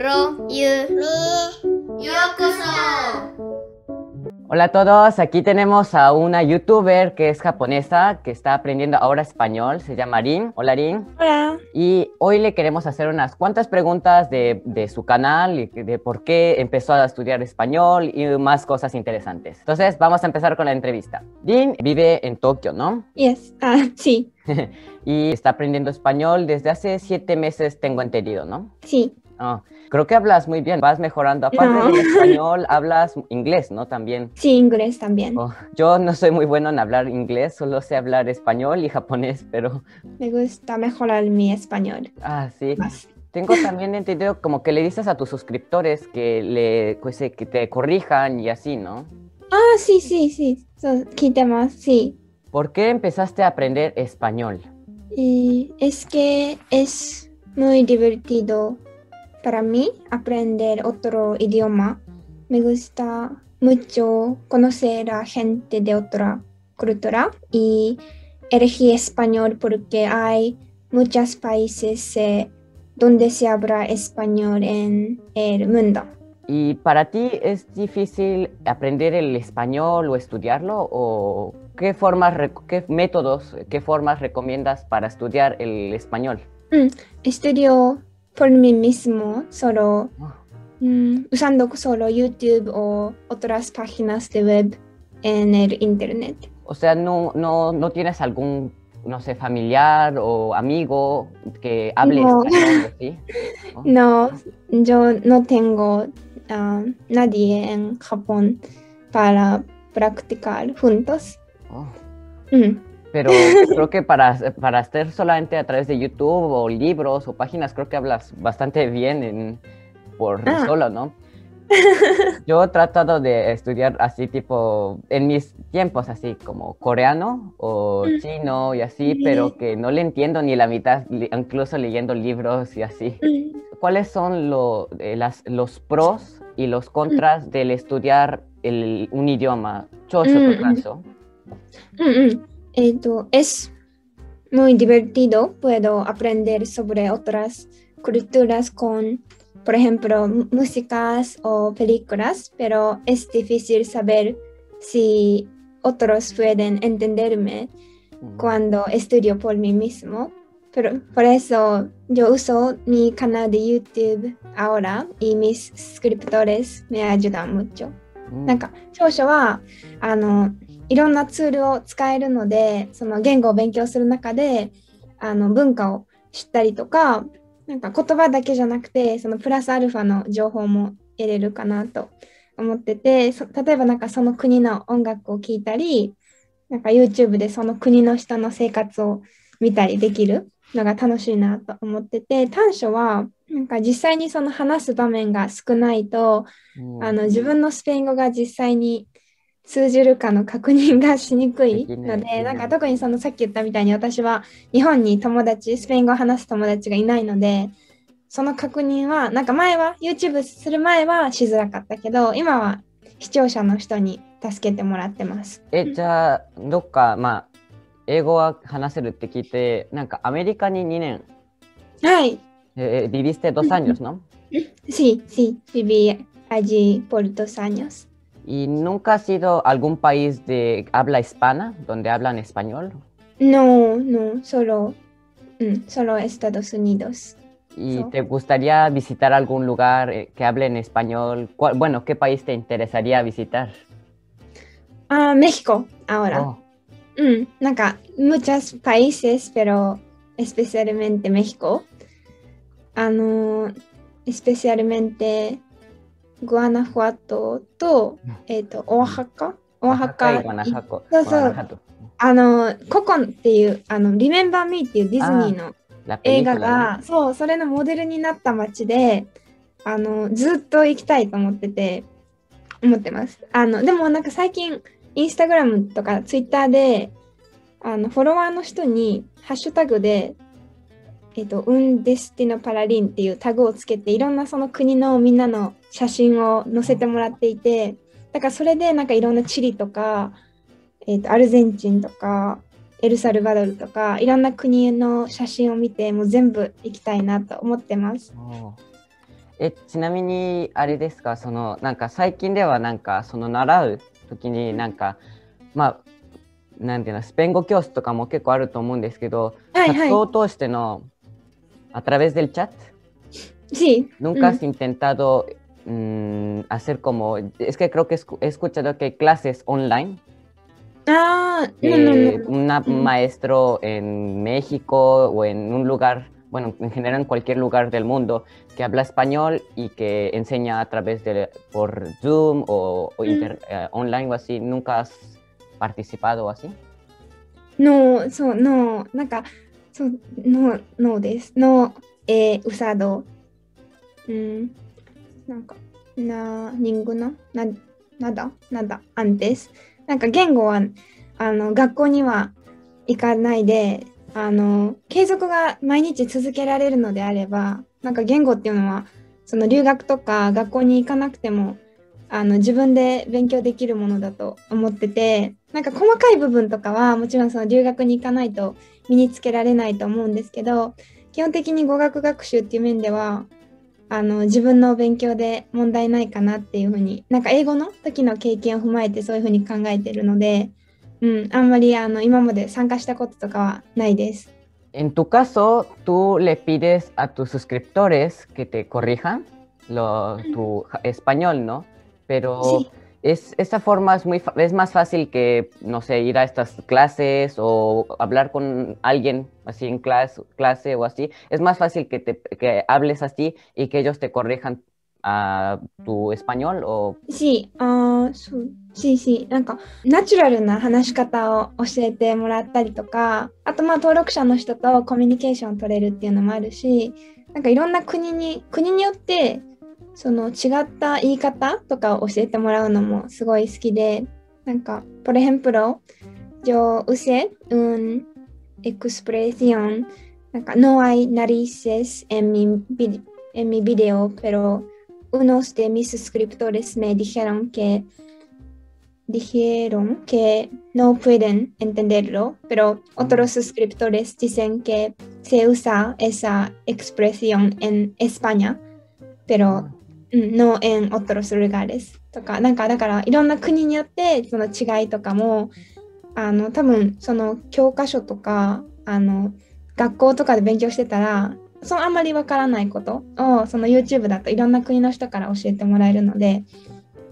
ro, yu, mi. Hola a todos, aquí tenemos a una youtuber que es japonesa, que está aprendiendo ahora español, se llama Rin. Hola Rin. Hola. Y hoy le queremos hacer unas cuantas preguntas de, de su canal, y de por qué empezó a estudiar español y más cosas interesantes. Entonces, vamos a empezar con la entrevista. Rin vive en Tokio, ¿no? Yes, ah, sí. y está aprendiendo español desde hace siete meses, tengo entendido, ¿no? Sí. Oh, creo que hablas muy bien, vas mejorando. Aparte del español, hablas inglés, ¿no? También. Sí, inglés también. Oh, yo no soy muy bueno en hablar inglés, solo sé hablar español y japonés, pero... Me gusta mejorar mi español. Ah, sí. Tengo también entendido como que le dices a tus suscriptores que, le, pues, eh, que te corrijan y así, ¿no? Ah, sí, sí, sí. So, quitamos, sí. ¿Por qué empezaste a aprender español? Eh, es que es muy divertido para mí aprender otro idioma. Me gusta mucho conocer a gente de otra cultura y elegí español porque hay muchos países eh, donde se habla español en el mundo. ¿Y para ti es difícil aprender el español o estudiarlo? ¿O qué formas, qué métodos, qué formas recomiendas para estudiar el español? Estudio por mí mismo, solo Ah. mm, usando solo YouTube o otras páginas de web en el internet. O sea, no, no, no tienes algún, no sé, familiar o amigo que hable No. español, ¿sí? Oh. No, yo no tengo ah, nadie en Japón para practicar juntos. Oh. Mm, Pero creo que para, para hacer solamente a través de YouTube o libros o páginas, creo que hablas bastante bien en, por Ah. solo, ¿no? Yo he tratado de estudiar así tipo, en mis tiempos así como coreano o Mm. chino y así, Sí. pero que no le entiendo ni la mitad, incluso leyendo libros y así. mm. ¿Cuáles son lo- eh, las, los pros y los contras del estudiar el- un idioma? Chosho, Mm, por mm. caso. Mm, mm. Es muy divertido. Puedo aprender sobre otras culturas con, por ejemplo, músicas o películas, pero es difícil saber si otros pueden entenderme cuando estudio por mí mismo. Pero por eso yo uso mi canal de YouTube ahora y mis suscriptores me ayudan mucho. なんか長所はあのいろんなツールを使えるのでその言語を勉強する中であの文化を知ったりとかなんか言葉だけじゃなくてそのプラスアルファの情報も得れるかなと思ってて例えばなんかその国の音楽を聴いたりなんか YouTube でその国の人の生活を見たりできるのが楽しいなと思ってて短所はなんか実際にその話す場面が少ないとうんあの自分のスペイン語が実際に通じるかの確認がしにくいので、なんか特にそのさっき言ったみたいに私は日本に友達、スペイン語を話す友達がいないので、その確認は、なんか前は YouTube する前はしづらかったけど、今は視聴者の人に助けてもらってます。え、じゃあ、どっか、まあ、英語は話せるって聞いて、なんかアメリカに2年、はい。Eh, eh, viviste dos años, ¿no? Sí, sí, viví allí por dos años. ¿Y nunca has ido a algún país de habla hispana, donde hablan español? No, no, solo, mm, solo Estados Unidos. ¿Y te gustaría visitar algún lugar eh, que hable en español? Bueno, ¿qué país te interesaría visitar? Uh, México, ahora. Oh. Mm, muchos países, pero especialmente México. あの、especialmente Guanajuato と、えっ、と、オアハカ？オアハカ？そうそう.あの、ココンっていう、あの、Remember Me っていうディズニーの映画が、そう、それのモデルになった街で、あの、ずっと行きたいと思ってて、思ってます。あの、でもなんか最近、インスタグラムとかツイッターで、あの、フォロワーの人に、ハッシュタグで、えっと、Un Destino para Lin っていうタグをつけて、いろんなその国のみんなの写真を載せてもらっていて、だからそれでなんかいろんなチリとか、えっと、アルゼンチンとか、エルサルバドルとかいろんな国の写真を見てもう全部行きたいなと思ってます。Oh. えちなみにあれですか？そのなんか最近ではなんかその習う時になんかまあなんていうのスペイン語教室とかも結構あると思うんですけど、はいはいチャットを通しての a través del chat Sí. nunca has Mm. intentado mm, hacer como es que creo que escu- he escuchado que hay clases online Ah, no, que no, no. una- Mm. un maestro en México o en un lugar, bueno, en general en cualquier lugar del mundo que habla español y que enseña a través de por Zoom o, o Mm. inter- eh, online o así, ¿nunca has participado o así? No, so, no, なんか、 そう、no, no です。no え usado. うん、なんか、な、ninguna, な、nada, nada, antes. なんか言語は、あの、学校には行かないで、あの、継続が毎日続けられるのであれば、なんか言語っていうのは、その留学とか学校に行かなくても、あの自分で勉強できるものだと思っててなんか細かい部分とかはもちろんその留学に行かないと身につけられないと思うんですけど基本的に語学学習っていう面ではあの自分の勉強で問題ないかなっていうふうになんか英語の時の経験を踏まえてそういうふうに考えてるので、うん、あんまりあの今まで参加したこととかはないです。En tu caso, tú le pides a tus suscriptores que te corrijan? Lo, tu español, ¿no? Pero Sí. es, esta forma es, muy, fa- es más fácil que, no sé, ir a estas clases o hablar con alguien así en clase, clase o así. Es más fácil que, te, que hables así y que ellos te corrijan a tu español o し、あーそう、し、し、なんか、ナチュラルな話し方を教えてもらったりとか、あと、まあ、登録者の人とコミュニケーションを取れるっていうのもあるし、なんかいろんな国に、国によって、 その違った言い方とかを教えてもらうのもすごい好きで、なんか、por ejemplo, yo usé un expresión, なんか、no hay narices en mi, vid- en mi video, pero unos de mis suscriptores me dijeron que dijeron que no pueden entenderlo, pero otros suscriptores dicen que se usa esa expresión en España, pero mm, no en otros lugares とか、なんかだからいろんな国によってその違いとかもあの多分その教科書とかあの学校とかで勉強してたらそのあんまりわからないことをその YouTube だといろんな国の人から教えてもらえるので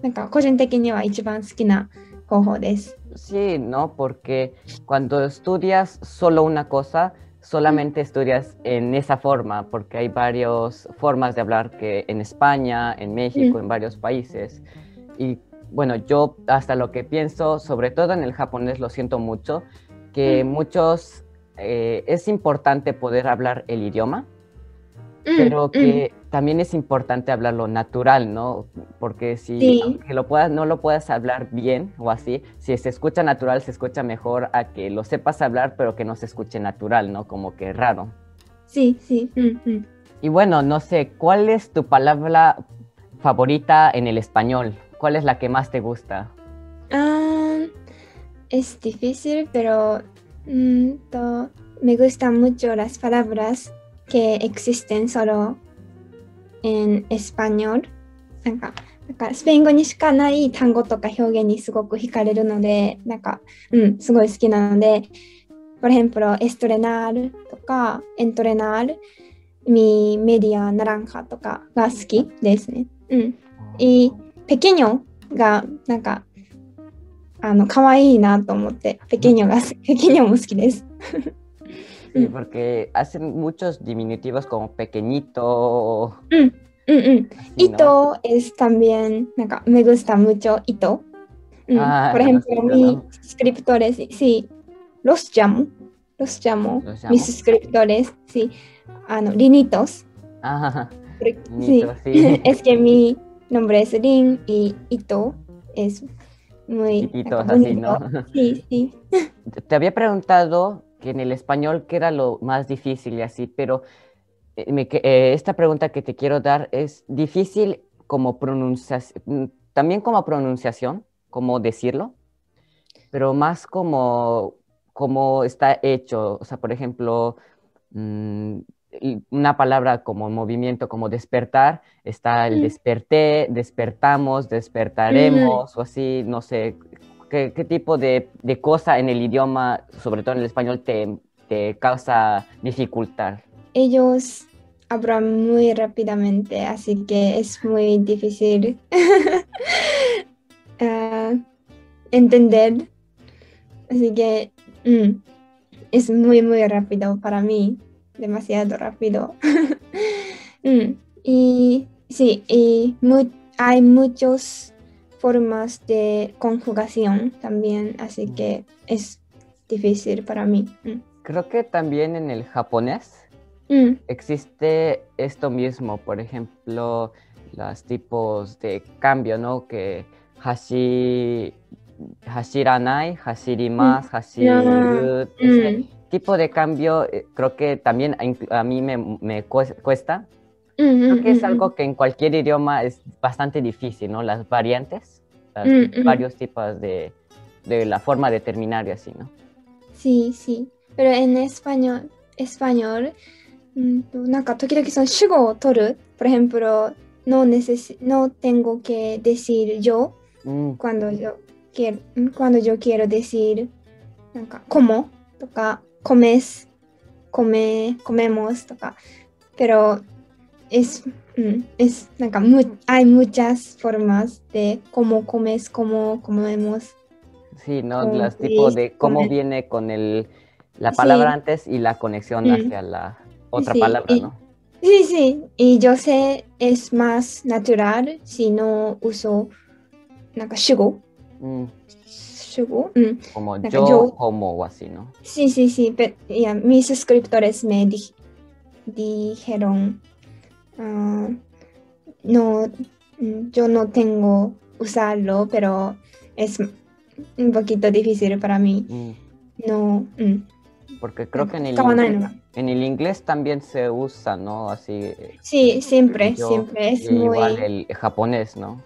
なんか個人的には一番好きな方法です。Sí, ¿no? Porque cuando estudias solo una cosa, solamente estudias en esa forma, porque hay varias formas de hablar que en España, en México, Mm. en varios países. Y bueno, yo hasta lo que pienso, sobre todo en el japonés, lo siento mucho, que Mm. muchos, eh, es importante poder hablar el idioma, Mm, pero mm. que también es importante hablarlo natural, ¿no? Porque si sí. lo puedas, no lo puedas hablar bien o así, si se escucha natural, se escucha mejor a que lo sepas hablar, pero que no se escuche natural, ¿no? Como que raro. Sí, sí. Mm, y bueno, no sé, ¿cuál es tu palabra favorita en el español? ¿Cuál es la que más te gusta? Um, es difícil, pero me gustan mucho las palabras que existen solo en español. なんか、なんかスペイン語にしかない単語とか表現にすごく惹かれるので、なんか、うん、すごい好きなので、por ejemplo, estrenar とか entrenar, mi media naranja とかが好きですね。うん。いペケニョがなんかあの可愛いなと思ってペケニョがペケニョも好きです。Sí, mm. porque hacen muchos diminutivos como pequeñito. Mm, mm, Ito es también, me gusta mucho Ito. Ah, por ejemplo, no mis suscriptores, sí, los llamo, los llamo, mis suscriptores, sí, ah, no, linitos. Ah, Ajá. Sí. es que mi nombre es Lin y Ito es muy... Chiquitos, así, ¿no? Sí, sí. Te había preguntado que en el español qué era lo más difícil y así, pero eh, me que- eh, esta pregunta que te quiero dar es difícil como pronunciación, también como pronunciación, como decirlo, pero más como, como está hecho. O sea, por ejemplo, mm, y una palabra como movimiento, como despertar, está el Mm. desperté, despertamos, despertaremos, o así, no sé, ¿qué, tipo de, de cosa en el idioma, sobre todo en el español, te, te causa dificultad? Ellos hablan muy rápidamente, así que es muy difícil ah, entender. Así que mm, es muy, muy rápido para mí, demasiado rápido. Mm, y sí, y hay muchas formas de conjugación también, así que es difícil para mí. Mm. Creo que también en el japonés Mm, existe esto mismo, por ejemplo, los tipos de cambio, ¿no? Que hashi, hashiranai, hashirimasu, hashiru, ese mm, tipo de cambio eh, creo que también a, mí me, me cues- cuesta. Creo que es algo que en cualquier idioma es bastante difícil, ¿no? Las variantes, las, mm, varios tipos de, de, la forma de terminar así, ¿no? Sí, sí. Pero en español, español, mm, por ejemplo, no, neces no tengo que decir yo mm. cuando yo quiero, cuando yo quiero decir como, toca, comes, come, comemos, toca. Pero es, mm, es muy, hay muchas formas de cómo comes, cómo comemos. Sí, ¿no? Las tipo de cómo viene con el, la palabra antes y la conexión mm. hacia la otra palabra, ¿no? Sí, sí. Y yo sé, es más natural si no uso shigo. Mm. Shigo. Mm. Como yo, como o así, ¿no? Sí, sí, sí. Pero, yeah, mis suscriptores me dijeron Uh, no, yo no tengo usarlo, pero es un poquito difícil para mí. Mm. No. Mm. Porque creo que en el, inglés, en el inglés también se usa, ¿no? Así. Sí, siempre, siempre. Es igual el japonés, ¿no?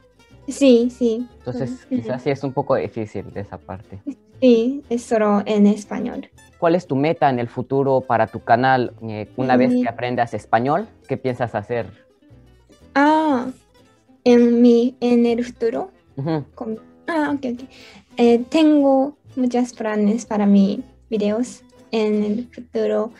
Sí, sí. Entonces, quizás sí es un poco difícil de esa parte. Sí, es solo en español. ¿Cuál es tu meta en el futuro para tu canal? Eh, una vez Mm. que aprendas español, ¿qué piensas hacer? Ah, en mi, en el futuro. Ujú, con- ah, ok, ok. Eh, tengo muchos planes para mis videos en el futuro.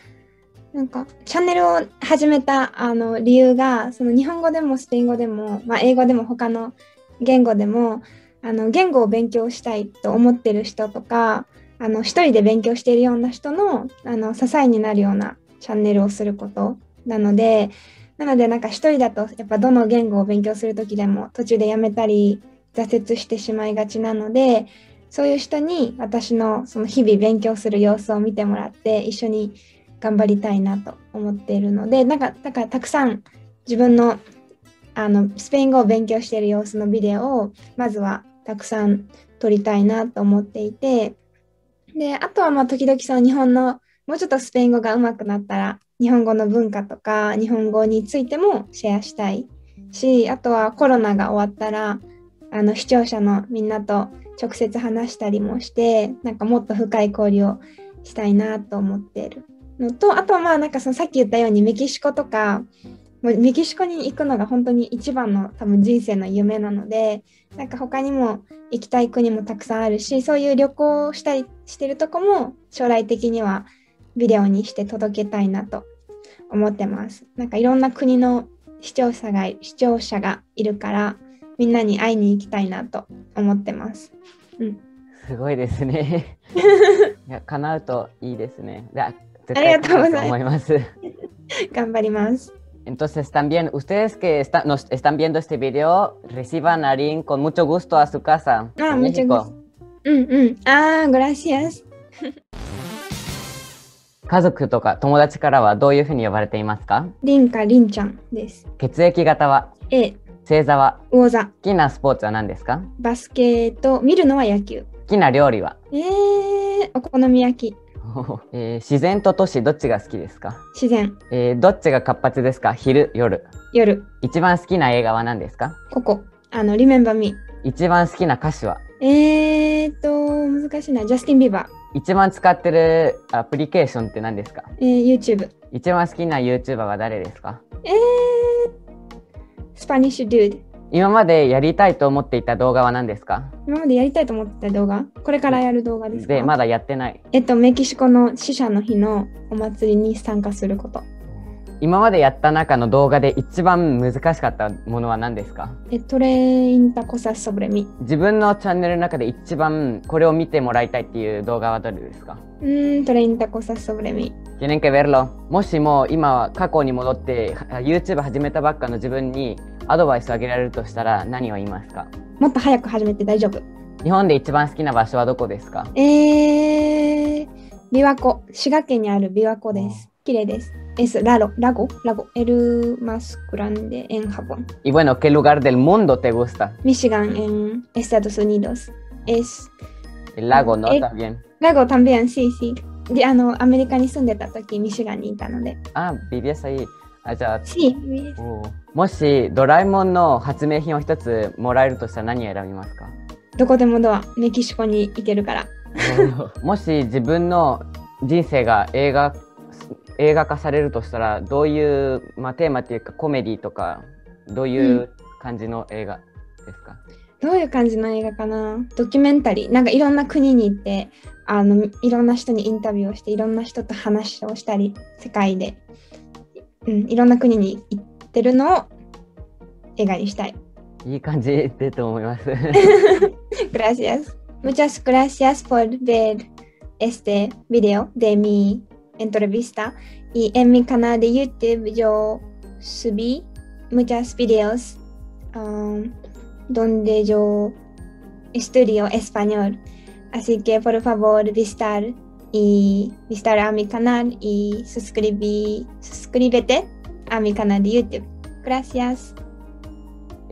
なんかチャンネルを始めたあの理由がその日本語でもスペイン語でも、まあ、英語でも他の言語でもあの言語を勉強したいと思ってる人とか あの一人で勉強しているような人のあの支えになるようなチャンネルをすることなのでなのでなんか一人だとやっぱどの言語を勉強する時でも途中でやめたり挫折してしまいがちなのでそういう人に私のその日々勉強する様子を見てもらって一緒に頑張りたいなと思っているのでなんかだからたくさん自分のあのスペイン語を勉強している様子のビデオをまずはたくさん撮りたいなと思っていてであとはまあ時々その日本のもうちょっとスペイン語が上手くなったら日本語の文化とか日本語についてもシェアしたいしあとはコロナが終わったらあの視聴者のみんなと直接話したりもしてなんかもっと深い交流をしたいなと思ってるのとあとはまあなんかそのさっき言ったようにメキシコとかメキシコに行くのが本当に一番の多分人生の夢なのでなんか他にも行きたい国もたくさんあるしそういう旅行をしたりしてるとこも将来的にはビデオにして届けたいなと思ってます。なんかいろんな国の視聴者が視聴者がいるからみんなに会いに行きたいなと思ってます。すごいですね。いや叶うといいですね。ありがとうございます。頑張ります。Entonces también, ustedes que está- nos están viendo este video, reciban a Rin con mucho gusto a su casa. Ah, en mucho gusto. うんうん。ああ、gracias。家族とか友達からはどういうふうに呼ばれていますかりんかりんちゃんです。血液型は A、星座は魚座、好きなスポーツは何ですかバスケット、見るのは野球。好きな料理は、えー、お好み焼き、えー自然と都市どっちが好きですか、自然、えーどっちが活発ですか？昼夜。夜、一番好きな映画は何ですか？ここ、あの、Remember Me。一番好きな歌手は？えーと、難しいな。ジャスティン・ビーバ一番使ってるアプリケーションって何ですか？えー YouTube。一番好きな YouTuber は誰ですか？えー、スパニッシュ・ドゥード。今までやりたいと思っていた動画は何ですか？今までやりたいと思ってた動画？これからやる動画ですか？で、まだやってない。えっと、メキシコの死者の日のお祭りに参加すること。今までやった中の動画で一番難しかったものは何ですか？えトレインタコサソブレミ。自分のチャンネルの中で一番これを見てもらいたいっていう動画はどれですか？うーん、トレインタコサソブレミ。Tienen que verlo. もしも今過去に戻って YouTube 始めたばっかの自分にアドバイスをあげられるとしたら何を言いますかもっと早く始めて大丈夫。日本で一番好きな場所はどこですかえー、琵琶湖。滋賀県にある琵琶湖です。綺麗です。Es raro, lago, lago, el más grande en Japón. Y bueno, ¿qué lugar del mundo te gusta? Michigan en Estados Unidos. Es El lago, ¿no? Eh, También. lago también, sí, sí. De, あの、アメリカに住んでた時、ミシガンにいたので。Ah, vivías ahí. Ah, じゃあ Sí, おーもしドラえもんの発明品を一つもらえるとしたら何を選びますか？どこでもドア、メキシコに行けるから。もし自分の人生が映画映画化されるとしたらどういう、まあ、テーマっていうかコメディとかどういう感じの映画ですか、どういう感じの映画かな？ドキュメンタリー。なんかいろんな国に行って、あの、いろんな人にインタビューをして、いろんな人と話をしたり、世界で、うん、いろんな国に行ってるのを映画にしたい。いい感じだと思います。 Gracias. Muchas gracias por ver este video de mi entrevista. Y en mi canal de YouTube yo subí muchos videos um, donde yo estudio español. Así que por favor visitar y visitar a mi canal y suscribí, suscríbete a mi canal de YouTube. Gracias.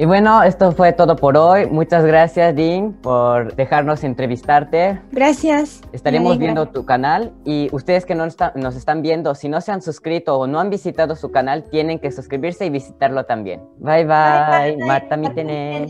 Y bueno, esto fue todo por hoy. Muchas gracias, Dean, por dejarnos entrevistarte. Gracias. Estaremos viendo tu canal y ustedes que no está, nos están viendo, si no se han suscrito o no han visitado su canal, tienen que suscribirse y visitarlo también. Bye bye. bye, bye. Mata mi tene.